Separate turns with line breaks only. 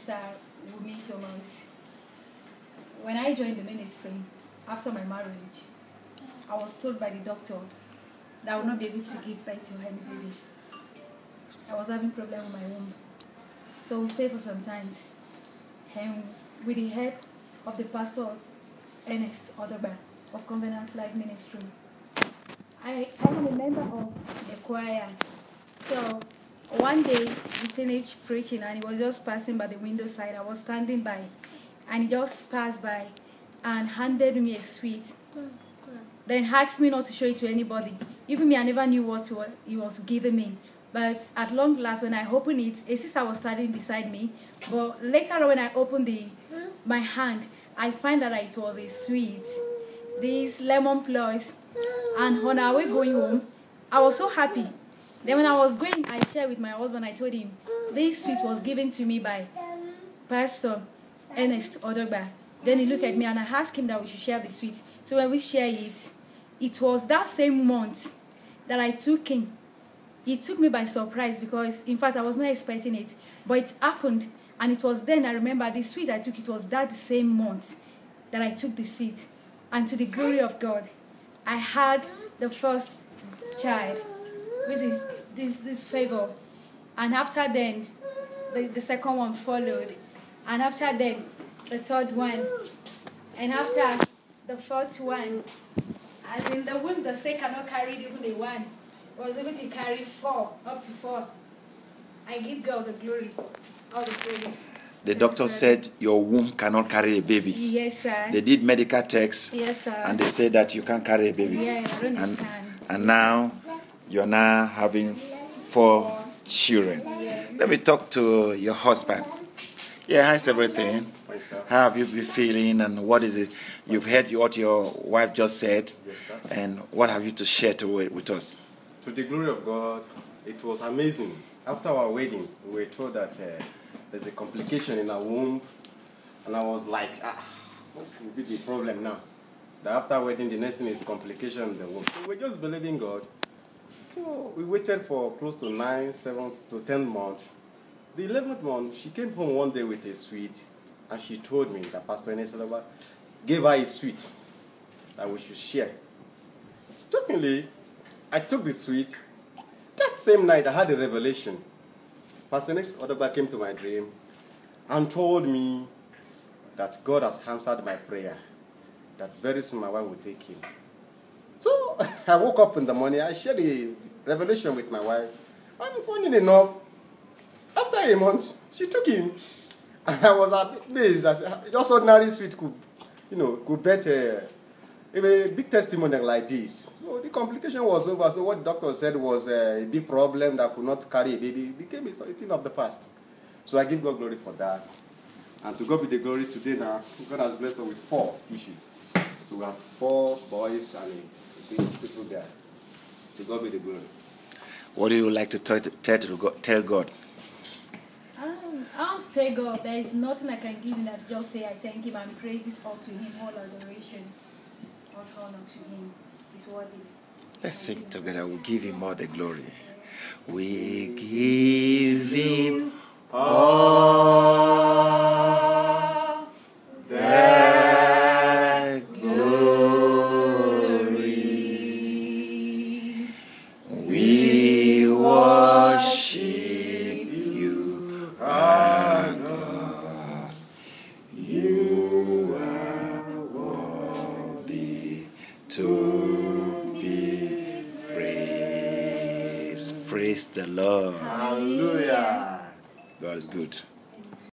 Sister Wumi Thomas. When I joined the ministry after my marriage, I was told by the doctor that I would not be able to give birth to any baby. I was having problem with my womb. So we stayed for some time. And with the help of the pastor Ernest Odogba of Covenant Life Ministry, I, I am a member of the choir. So one day he finished preaching and he was just passing by the window side. I was standing by and he just passed by and handed me a sweet. Then asked me not to show it to anybody. Even me, I never knew what he wa- he was giving me. But at long last, when I opened it, a sister was standing beside me. But later on, when I opened the my hand, I find that it was a sweet, these lemon plus. And on our way going home, I was so happy. Then when I was going, I shared with my husband. I told him this sweet was given to me by Pastor Ernest Odogba. Then he looked at me and I asked him that we should share the sweet. So when we share it, it was that same month that I took him. It took me by surprise because, in fact, I was not expecting it. But it happened, and it was then I remember the sweet I took. It was that same month that I took the sweet, and to the glory of God, I had the first child, which is this this favor, and after then, the, the second one followed, and after then, the third one, and after the fourth one, as in the womb, the say cannot carry even the one. I was able to carry four, up to four. I give God the glory, all the praise.
The doctor
sir.
said your womb cannot carry a baby.
Yes, sir.
They did medical tests
yes, sir.
and they said that you can't carry a baby.
yeah, I don't
And,
understand.
and now you're now having four children. Let me talk to your husband. Yeah, how's everything? How have you been feeling and what is it? You've heard what your wife just said
Yes,
and what have you to share to with, with us?
To the glory of God, it was amazing. After our wedding, we were told that uh, there's a complication in our womb, and I was like, ah, what will be the problem now? That after wedding, the next thing is complication in the womb. So we're just believing God. So we waited for close to nine, seven to ten months. The eleventh month, she came home one day with a sweet, and she told me that Pastor Alaba gave her a sweet that we should share. Jokingly, I took the sweet. That same night, I had a revelation. Pastor Odogba came to my dream and told me that God has answered my prayer, that very soon my wife will take him. I woke up in the morning, I shared the revelation with my wife, and funny enough, after a month, she took him. And I was amazed that just ordinary sweet could, you know, could bet uh, a, a big testimony like this. So the complication was over. So what the doctor said was uh, a big problem that could not carry a baby It became a thing of the past. So I give God glory for that. And to God be the glory today now. God has blessed us with four issues. So we have four boys and a people there. To God be the glory.
What do you like to tell, tell, God- tell God?
Um, I want to tell God there is nothing I can give him that just say I thank him and praises all to him, all adoration, all honor to him. He's worthy.
Let's sing together. We'll give him all the glory. We give him all Praise the Lord.
Hallelujah.
God is good.